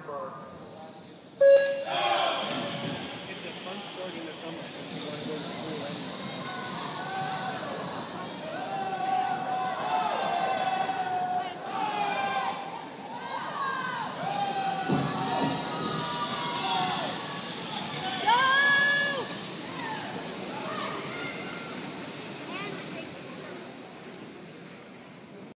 It's a fun sport in the summer.